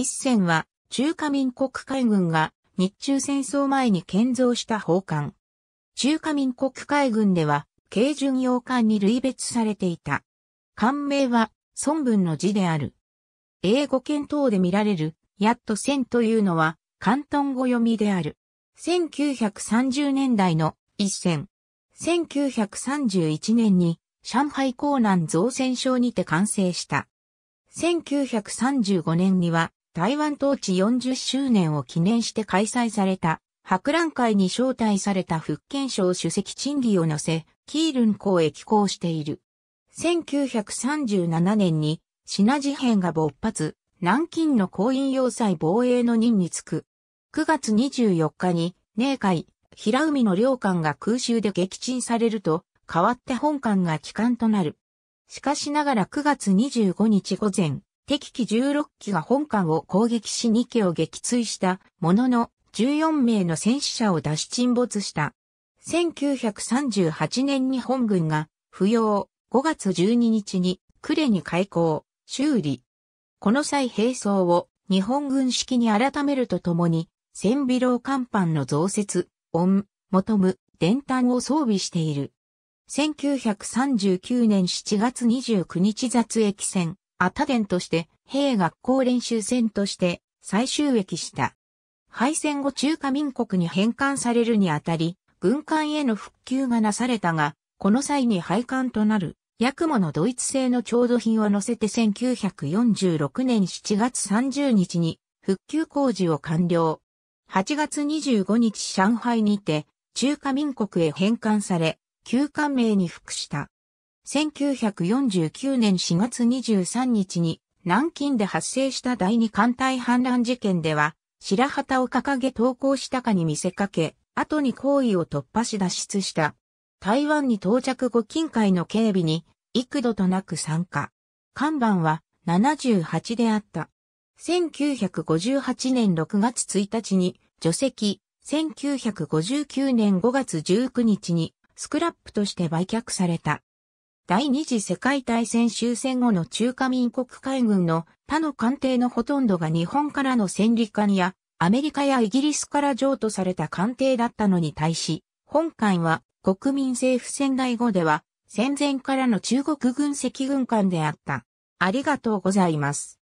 一船は中華民国海軍が日中戦争前に建造した砲艦。中華民国海軍では軽巡洋艦に類別されていた。艦名は孫文の字である。英語圏等で見られる、やっと戦というのは、関東語読みである。1930年代の一戦。1931年に上海江南造船廠にて完成した。1935年には台湾統治40周年を記念して開催された博覧会に招待された福建省主席陳義を乗せ、キールン港へ寄港している。1937年に品事変が勃発、南京の公員要塞防衛の任に就く。9月24日に、寧海、平海の領艦が空襲で撃沈されると、代わって本艦が帰還となる。しかしながら9月25日午前、敵機16機が本艦を攻撃し2機を撃墜したものの14名の戦死者を出し沈没した。1938年に本軍が不要5月12日に呉に開港、修理。この際兵装を日本軍式に改めるとともに戦備楼甲板の増設、音、求む、電炭を装備している。1939年7月29日雑役戦、アタデンとして、兵学校練習戦として再収益した。敗戦後中華民国に返還されるにあたり、軍艦への復旧がなされたが、この際に廃艦となる、ヤクモのドイツ製の調度品を乗せて1946年7月30日に復旧工事を完了。8月25日上海にて中華民国へ返還され、旧艦名に復した。1949年4月23日に南京で発生した第二艦隊反乱事件では、白旗を掲げ投降したかに見せかけ、後に行為を突破し脱出した。台湾に到着後近海の警備に幾度となく参加。看板は78であった。1958年6月1日に除籍、1959年5月19日にスクラップとして売却された。第二次世界大戦終戦後の中華民国海軍の他の艦艇のほとんどが日本からの戦利艦やアメリカやイギリスから譲渡された艦艇だったのに対し、本艦は国民政府戦代後では戦前からの中国軍赤軍艦であった。ありがとうございます。